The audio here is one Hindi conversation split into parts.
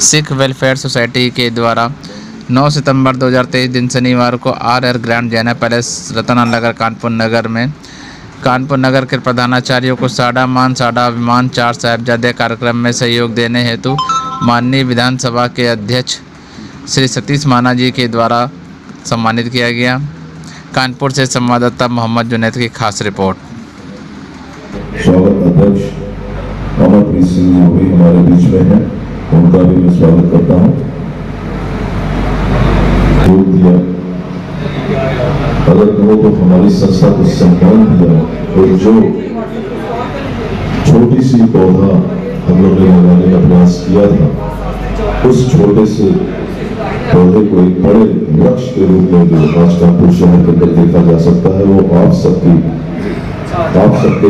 सिख वेलफेयर सोसाइटी के द्वारा 9 सितंबर 2023 दिन शनिवार को R R grand Jaina palace Ratna Nagar Kanpur Nagar में। कानपुर नगर के प्रधानाचार्यों को साडा मान, साडा अभिमान, चार साहेबजादे कार्यक्रम में सहयोग देने हेतु माननीय विधानसभा के अध्यक्ष श्री सतीश माना जी के द्वारा सम्मानित किया गया। कानपुर से संवाददाता मोहम्मद जुनेद की खास रिपोर्ट। स्वागत अध्यक्ष। सिंह भी हमारे बीच में हैं। उनका भी मैं स्वागत करता हूँ। अगर कहो तो हमारी संस्था को सम्मान दिया और जो छोटी सी पौधा हम लोग ने लगाने का प्रयास किया था, उस छोटे से पौधे को एक बड़े वृक्ष के रूप में जो आज कानपुर शहर के अंदर देखा जा सकता है, वो आप सबकी, आप सबके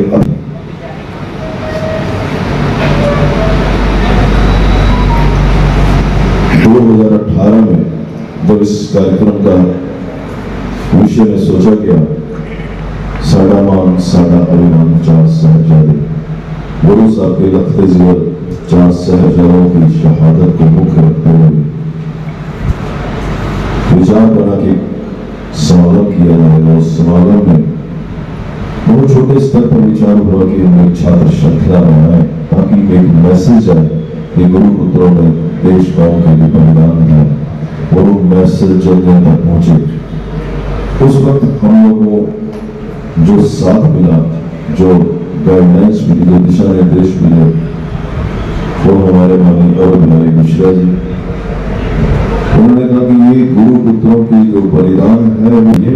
जब इस कार्यक्रम का विषय में सोचा गया। साडा मान साडा अभिमान, चार साहबजादे गुरु साहब के लखते जीवन, चार साहबजादों की शहादत को मुख्य रखते हुए विचार बना कि समागम किया जाएगा उस समागम में बहुत छोटे स्तर पर विचार हुआ कि हम एक छात्र श्रृंखला बनाए ताकि एक मैसेज आए कि गुरु पुत्रों ने देश कौम के लिए बलिदान दिया और वो मैसेज जन तक पहुँचे। उस वक्त हम लोगों जो साथ मिला, जो गाइडलाइंस मिली, जो दिशा निर्देश मिले, वो हमारे माननीय और बिहारी मिश्रा जी। उन्होंने कहा कि ये गुरु पुत्रों की जो बलिदान है, ये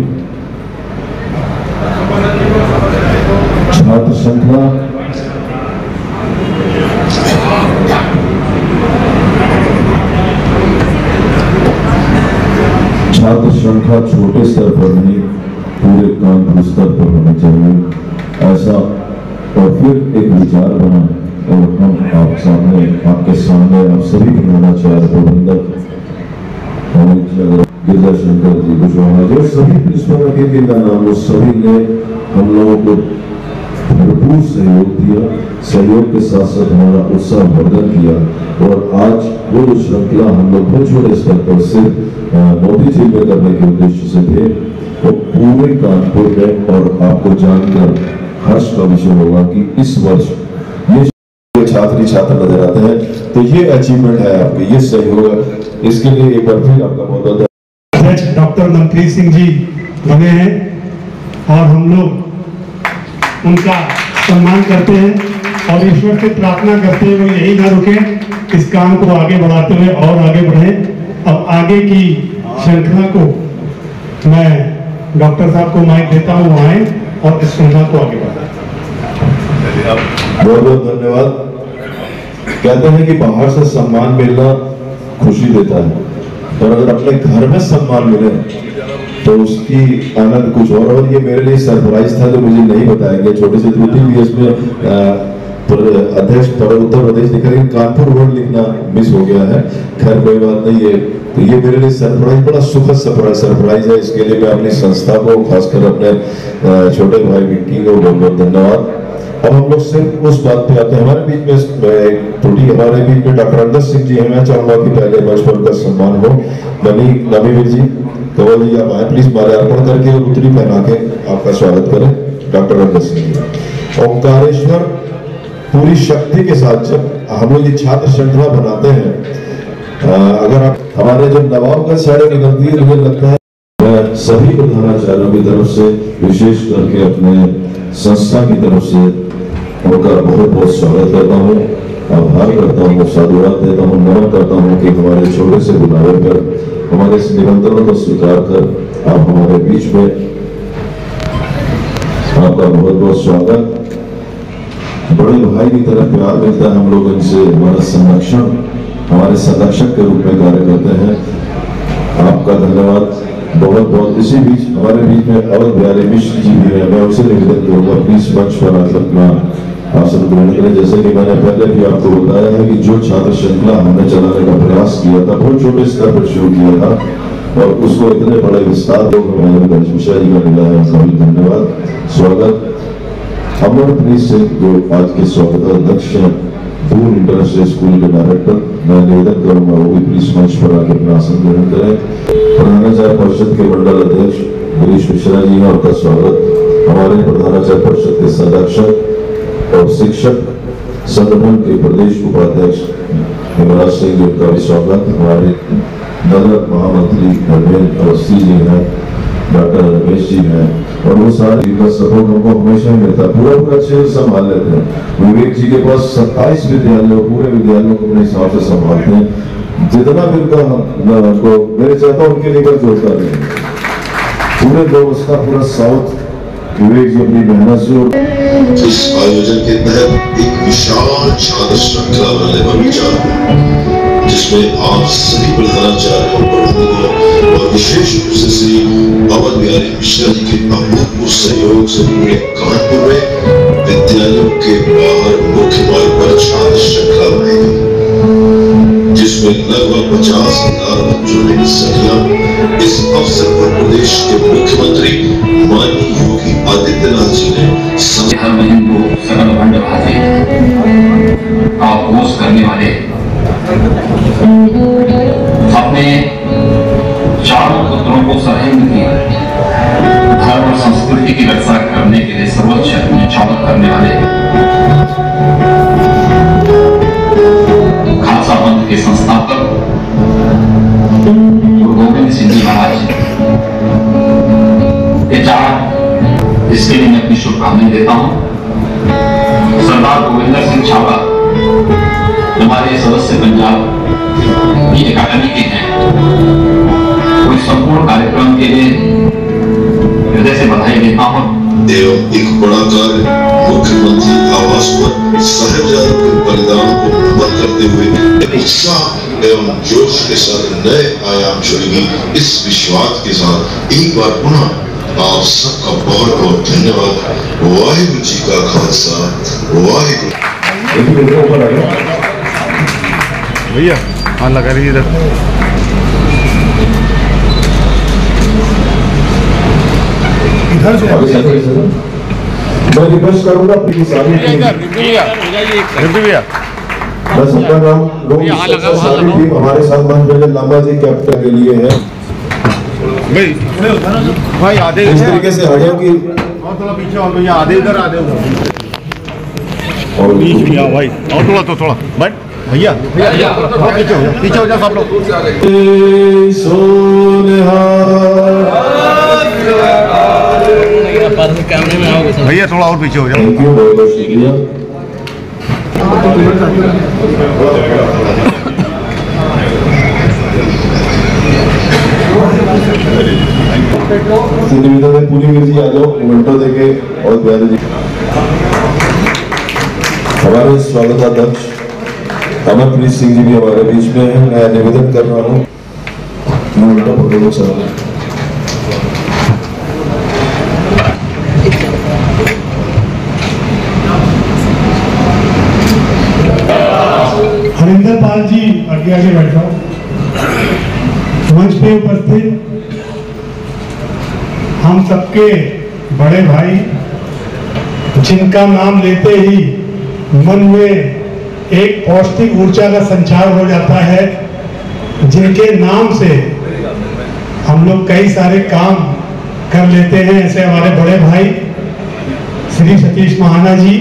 छात्र श्रृंखला श्रृंखला छोटे स्तर पर नहीं, पूरे कानपुर स्तर पर होनी चाहिए। ऐसा, और फिर एक विचार बना, और हम आप सामने, आपके सामने आप सभी प्रधानाचार्य प्रबंधक अमित प्रबंधक गिरजा शंकर जी जो सभी प्रिंसिपल अतिथि का नाम, वो सभी ने हम लोगों को भरपूर सहयोग दिया सहयोग के साथ साथ हमारा उत्साह वर्धन किया। और आज वो जो श्रृंखला हम लोग बहुत छोटे स्तर पर सिर्फ़ मोदी जी में करने के उद्देश्य से थे, वो पूरे कानपुर में और आपको जानकर हर्ष का विषय होगा कि इस वर्ष ये छात्र छात्र नज़र आते हैं तो ये अचीवमेंट है आपकी, ये सहयोग है इसके लिए एक बार फिर आपका बहुत बहुत डॉक्टर मनप्रीत सिंह जी बने हैं और हम लोग उनका सम्मान करते हैं और ईश्वर से प्रार्थना करते हैं, वो यही ना रुके। इस काम को आगे बढ़ाते हुए और आगे बढ़े। अब आगे की श्रृंखला को मैं डॉक्टर साहब को माइक देता हूँ आए और इस श्रृंखला को आगे बढ़ाएँ। बहुत बहुत धन्यवाद। कहते हैं कि बाहर से सम्मान मिलना खुशी देता है और अगर अपने घर में सम्मान मिले तो उसकी आनंद कुछ और और ये मेरे लिए सरप्राइज़ था जो मुझे नहीं बताया गया छोटे से त्रुटि भी इसमें अध्यक्ष उत्तर प्रदेश लिखा, लेकिन कानपुर वर्ड लिखना मिस हो गया है। खैर, कोई बात नहीं है तो ये मेरे लिए सरप्राइज़, बड़ा सुखद सरप्राइज़ है। इसके लिए मैं अपनी संस्था को, खासकर अपने छोटे भाई विक्की को बहुत बहुत धन्यवाद। अब हम लोग सिर्फ़ उस बात पे आते हैं। हमारे बीच में त्रुटि, हमारे बीच में डॉक्टर अंदर सिंह जी हैं। मैं चाहूँगा कि पहले मंच पर उनका सम्मान हो। नमी नमीवीर जी। कंवल जी आप आए प्लीज़ माल्यार्पण करके और उत्तरी पहना के आपका स्वागत करें, डॉक्टर अंदर सिंह ओंकारेश्वर पूरी शक्ति के साथ जब हम लोग ये छात्र श्रृंखला बनाते हैं अगर आप हमारे जो नवाब का साइड निकलती है मुझे लगता है सभी प्रधानाचार्यों की तरफ़ से, विशेष करके अपने संस्था की तरफ़ से उनका बहुत बहुत स्वागत करता हूँ। आभार करता हूँ, साधुवाद देता हूँ, नमन करता हूँ कि हमारे छोटे से बुलावे पर हमारे इस निमंत्रण को स्वीकार कर आप हमारे बीच में आपका बहुत बहुत स्वागत। बड़े भाई की तरह प्यार मिलता है हम लोग इनसे, हमारा संरक्षण, हमारे संरक्षक के रूप में कार्य करते हैं। आपका धन्यवाद। बहुत बहुत इसी बीच, हमारे बीच में अवध बिहारी मिश्र जी भी हैं। मैं उनसे निवेदन करूँगा प्लीज़ मंच पर आकर अपना आसन ग्रहण करें, जैसे कि मैंने पहले भी आपको बताया है कि जो छात्र श्रृंखला हमने चलाने का प्रयास किया था, बहुत छोटे स्तर पर शुरू किया था, और उसको इतने बड़े विस्तार लोग मिला है। उनका भी धन्यवाद। स्वागत। अमरप्रीत सिंह जो आज के स्वागत अध्यक्ष हैं दूर इंटरनेशनल स्कूल के डायरेक्टर मैं निवेदन करूँगा वो भी प्लीज़ मंच पर आकर अपना आसन ग्रहण करें। प्रधानाचार्य परिषद के मंडल अध्यक्ष गिरीश मिश्रा जी हैं, उनका स्वागत। हमारे प्रधानाचार्य परिषद के संरक्षक और शिक्षक संगठन के प्रदेश उपाध्यक्ष हिमराज सिंह जी, उनका भी स्वागत। हमारे नगर महामंत्री धर्मेंद्र अवस्थी जी हैं, डॉक्टर रमेश जी हैं, और वो सारे सपोर्ट हमको हमेशा ही मिलता है। पूरा पूरा क्षेत्र संभाल लेते हैं। विवेक जी के पास सत्ताईस विद्यालय, पूरे विद्यालयों को अपने हिसाब से संभालते हैं। जितना भी उनका मेरे चाहता उनके लेकर जोड़ता रहे। पूरे लोग उसका पूरा साउथ विवेक जी अपनी मेहनत से इस आयोजन के तहत एक विशाल छात्र श्रृंखला बनाने पर विचार हुआ जिसमें आप सभी प्रधानाचार्यों प्रबंधकों और विशेष रूप से श्री अवध बिहारी मिश्रा जी के अभूतपूर्व सहयोग से पूरे कानपुर में विद्यालयों के बाहर मुख्य मार्ग पर छात्र श्रृंखला बनाई जिसमें लगभग पचास हज़ार बच्चों ने हिस्सा लिया इस अवसर पर प्रदेश के मुख्यमंत्री माननीय योगी आदित्यनाथ जी ने हर को सकल भंड करने वाले अपने चारों पुत्रों को सरहिंद की। धर्म और संस्कृति की रक्षा की हैं। इस संपूर्ण कार्यक्रम के लिए हृदय से बधाई देता हूँ। एवं एक बड़ा कार्य मुख्यमंत्री आवास पर साहिबजादों के बलिदान को नमन करते हुए उत्साह एवं जोश के साथ नए आयाम जुड़ेगी। इस विश्वास के साथ एक बार पुनः आप सबका बहुत बहुत धन्यवाद। वाहिगुरु जी का खालसा। वाहिगुरु। भैया हाँ लगा रही इधर। इधर हैं। मैं रिक्वेस्ट करूँगा प्लीज़ आगे भैया। मैं सबका नाम लोग सारी टीम हमारे साथ मंच में लांबा जी कैप्टन के लिए है। भाई भाई आधे इस तरीके से हटो कि और थोड़ा पीछे और भैया आधे इधर आधे उधर। और बीच में आओ भाई। और थोड़ा तो थोड़ा बट भैया थोड़ा पीछे हो जाओ पीछे हो जाओ सब लोग भैया थोड़ा और पीछे हो जाओ है पूरी जाओ और प्यारे जी हमारे स्वागताध्यक्ष अमरप्रीत सिंह जी भी हमारे बीच में हैं। मैं निवेदन कर रहा हूँ हरिंदर पाल जी आगे आगे बैठो। मंच पे उपस्थित हम सबके बड़े भाई, जिनका नाम लेते ही मन में एक पौष्टिक ऊर्जा का संचार हो जाता है, जिनके नाम से हम लोग कई सारे काम कर लेते हैं। ऐसे हमारे बड़े भाई, श्री सतीश महाना जी,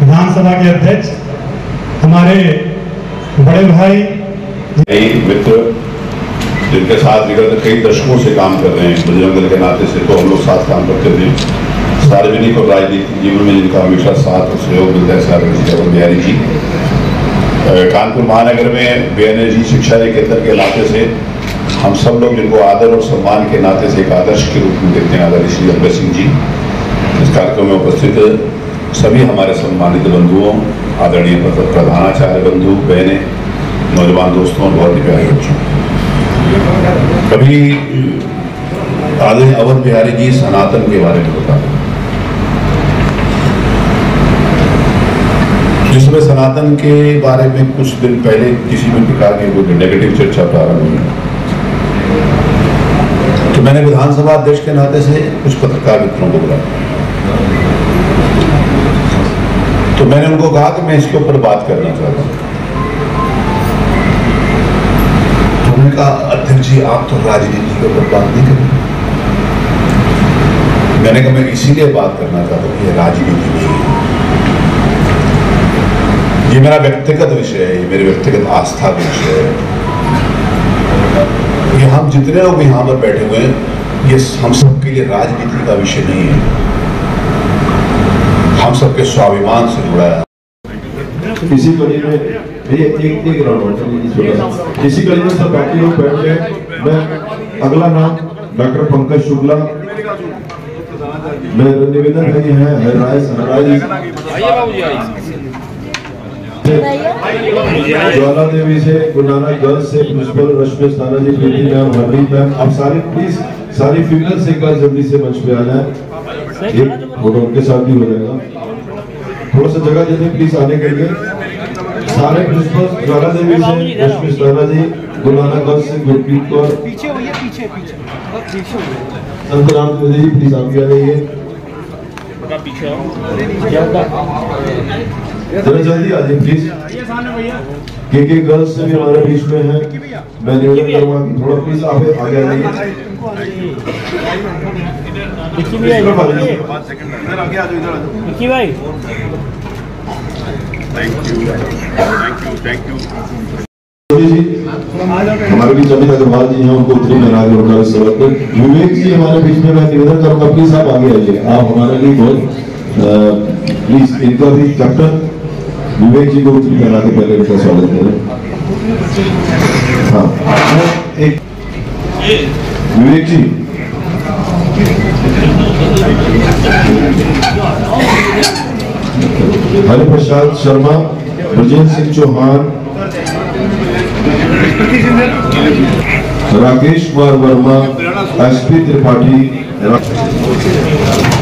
विधानसभा के अध्यक्ष, हमारे बड़े भाई। मित्र, जिनके साथ विगत कई दशकों से काम कर रहे हैं बजरंग दल के नाते से तो हम लोग साथ काम करते थे। सार्वजनिक और राजनीतिक जीवन में जिनका हमेशा साथ और सहयोग मिलता है, सार्वजनिक और बिहारी जी। कानपुर महानगर में बेएनर्जी शिक्षा के केंद्र के नाते से हम सब लोग जिनको आदर और सम्मान के नाते से एक आदर्श के रूप में देखते हैं आदरणीय श्री अभय सिंह जी, इस कार्यक्रम में उपस्थित सभी हमारे सम्मानित बंधुओं, आदरणीय प्रध- प्रधानाचार्य बंधु, बहने, नौजवान दोस्तों और बहुत ही प्यारे बच्चों। कभी आदरणीय अवध बिहारी जी सनातन के बारे में बता जिसमें सनातन के बारे में कुछ दिन पहले किसी भी प्रकार की कोई नेगेटिव चर्चा प्रारंभ हुई। तो मैंने विधानसभा अध्यक्ष के नाते से कुछ पत्रकार मित्रों को बुलाया। तो मैंने उनको कहा कि मैं इसके ऊपर बात करना चाहता हूँ। तो अध्यक्ष जी, आप तो राजनीति के ऊपर बात नहीं करें मैंने कहा, मैं इसीलिए बात करना चाहता हूँ राजनीति नहीं ये मेरा व्यक्तिगत विषय है ये मेरे व्यक्तिगत आस्था का विषय है ये हम जितने लोग यहाँ पर बैठे हुए हैं, ये हम सबके लिए राजनीति का विषय नहीं है। हम सबके स्वाभिमान से जुड़ा है। इसी कड़ी में ये एक एक राउंड इसी कड़ी में। सब बाकी लोग बैठ गए। मैं अगला नाम, डॉक्टर पंकज शुक्ला। मैं निवेदन है ये हरराज हरराज ज्वाला देवी से गुरुनाना गर्ल्स से प्रिंसिपल रश्मि स्थाना जी प्रीति मैम हरदीप मैम आप सारे प्लीज़ सारी फिगर्स एक बार जल्दी से मंच पे आ जाए। एक फ़ोटो उनके साथ भी हो जाएगा। थोड़ा सा जगह दे दें प्लीज़ आने के लिए। सारे प्रिंसिपल ज्वाला देवी से रश्मि स्थाना जी गुरुनाना गर्ल्स से गुरप्रीत कौर। पीछे भैया पीछे पीछे। पीछे हो। गए संतराम जी प्लीज़ आगे आ जाइए। जरा जल्दी आ जाइए प्लीज़ के के गर्ल्स से भी हमारे बीच में है। मैं निवेदन करूँगा कि थोड़ा प्लीज़ आप आगे आ जाइए प्रिंसिपल भाई। जी। विक्की भाई मोदी जी हमारे बीच अमित अग्रवाल जी हैं उनको उत्तरी में आगे उनका स्वागत है। विवेक जी हमारे बीच में मैं निवेदन करूँगा प्लीज़ आप आगे आइए। आप हमारे लिए बहुत प्लीज़ इनका भी कैप्टन विवेक जी को में आगे पहले इनका स्वागत करें। हाँ। एक विवेक जी हरिप्रसाद शर्मा, ब्रजेंद्र सिंह चौहान, राकेश कुमार वर्मा, एसपी त्रिपाठी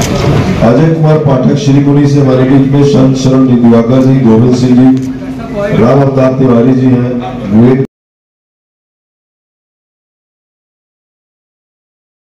अजय कुमार पाठक श्री मुनि से हमारे बीच में संत शरण दिवाकर जी, गोविंद सिंह जी, राम अवतार तिवारी जी हैं, विवेक